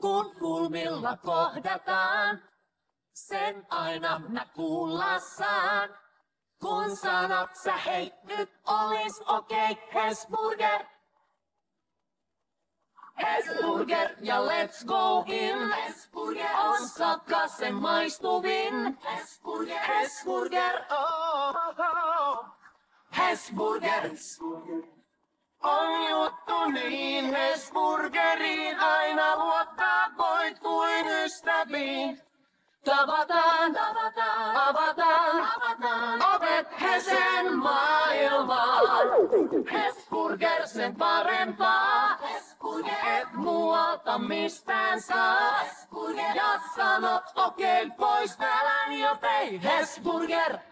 Kun kulmilla kohdataan, sen aina mä kuulla saan. Kun sanot sä hei, nyt olis okei, okay, Hesburger. Hesburger ja let's go in. Hesburger. On sakkasen maistuvin. Hesburger. Hesburger, oh, oh. Hesburger. Hesburger. On juttu niin Hesburgeriin aina luottaa voit kuin ystäviin. Tavataan, tavataan, avataan, avataan, ovet Hesen maailmaan. Parempaa, et muualta mistään saa. Ja sanot okei okay, pois Hesburger.